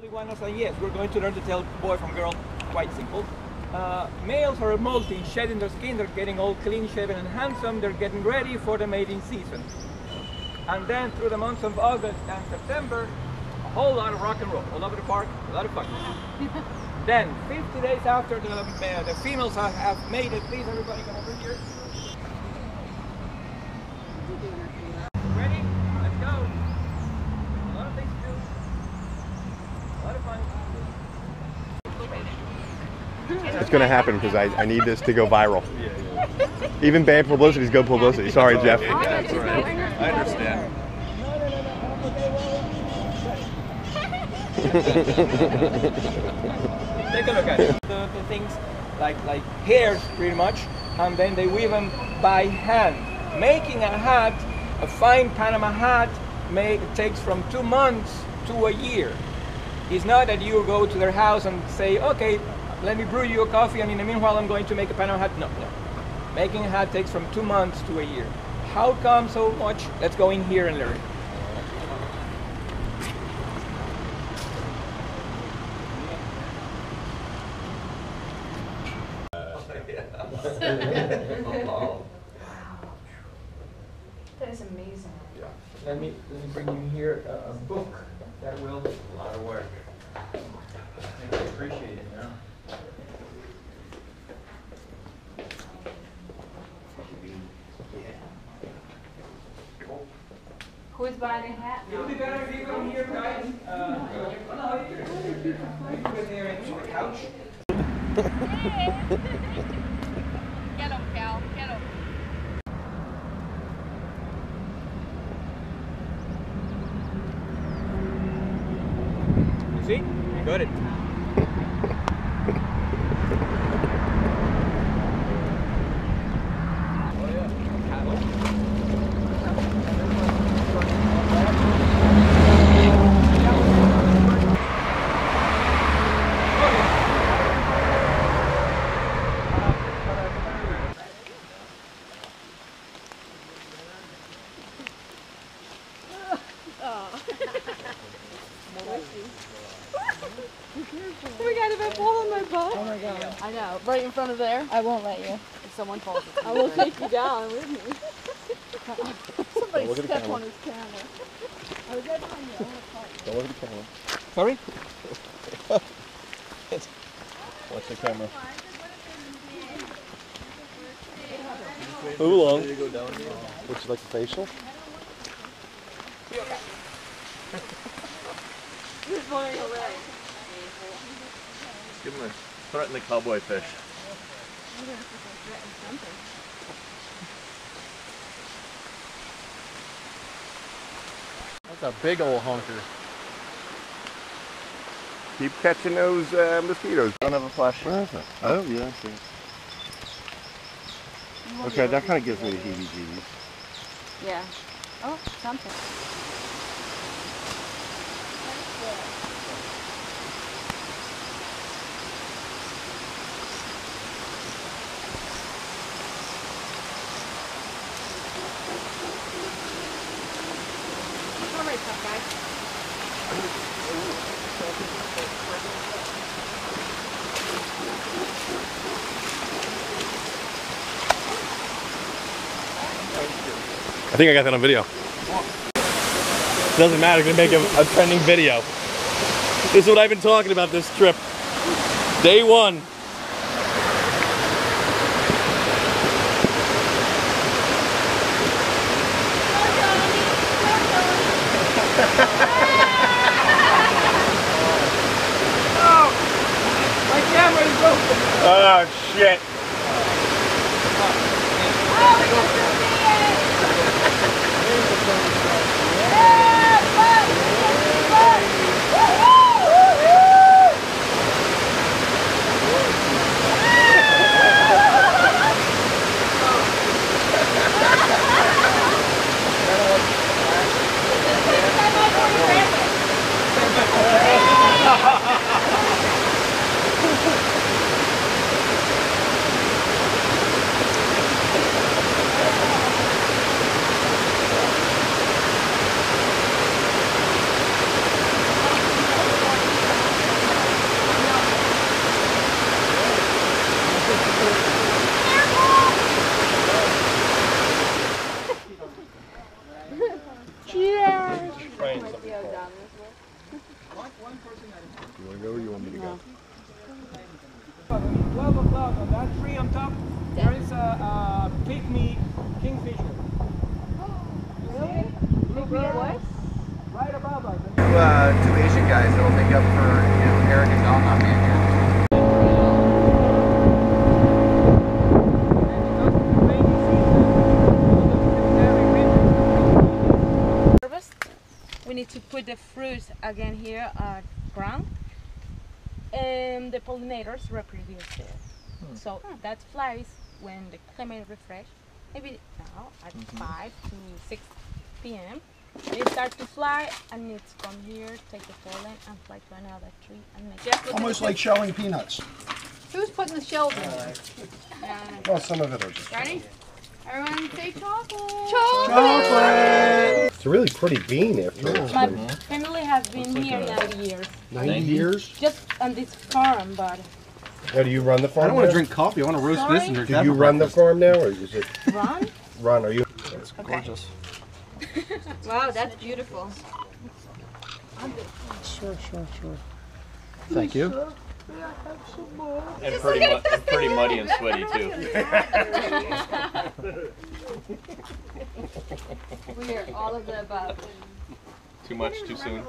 Only one answer yes. We're going to learn to tell boy from girl. Quite simple. Uh, males are molting, shedding their skin. They're getting all clean shaven and handsome. They're getting ready for the mating season. And then through the months of August and September, a whole lot of rock and roll all over the park, a lot of fun. then 50 days after the, uh, the females have, have mated, please everybody come over here. Ready? Let's go. A lot of things to do. A lot of fun. It's going to happen because I, I need this to go viral. Even bad publicity is good publicity. Sorry, Jeff. That's all right. I understand. Take a look at it. The, the things like like hairs pretty much, and then they weave them by hand. Making a hat, a fine Panama hat, may, takes from two months to a year. It's not that you go to their house and say, okay, let me brew you a coffee, and in the meanwhile I'm going to make a Panama hat. No, no. Making a hat takes from two months to a year. How come so much? Let's go in here and learn. That is amazing. Let me let me bring you here a, a book that will A lot of work. I appreciate it. Yeah. Who's buying a hat It would be better if you come here, guys. Uh, no, you can sit there in the couch. Get him, Cal. Get him. You see? You got it. Oh my god, if I fall on my butt. Oh my god. I know. Right in front of there. I won't let you. If someone falls, I will take you down with me. Somebody look at step on his camera. I was right behind you. I wanna call you. Don't look at the camera. Sorry? Watch the camera. Move along. Would you like a facial? Give him a threaten the cowboy fish. That's a big old honker. Keep catching those uh, mosquitoes. Don't have a flash. Oh, yeah, I see. Okay, that kind of gives me the heebie-jeebies. Yeah. Oh, something. All right, tough guy. I think I got that on video. It Doesn't matter, gonna make a, a trending video. This is what I've been talking about this trip. Day one. My camera is broken. Oh You want to go or you want me to go? 12 o'clock on that tree on top, there is a, a pygmy kingfisher. What? Right above us. Two, uh, two Asian guys that'll make up for you know Eric and Don not being here. we need to put the fruit again here at ground, and the pollinators reproduce there. Hmm. So that flies when the climate refresh, maybe now at mm-hmm. 5 to 6 p.m. They start to fly and it's come here, take the pollen and fly to another tree and make Almost like shelling peanuts. Who's putting the shells in? Yeah. Well, some of it are just. Ready? Everyone say chocolate. Chocolate! It's a really pretty bean after My family has been here 90 years, 90 years. just on this farm, but Now, do you run the farm? I don't want now? to drink coffee. I want to roast Sorry? this and drink Do that you for run the breakfast. farm now, or is it run. run? Are you? It's gorgeous. Wow, that's beautiful. Sure, sure, sure. Thank you. And pretty, mu- and pretty muddy and sweaty too. We are all of the above. Too much, too soon.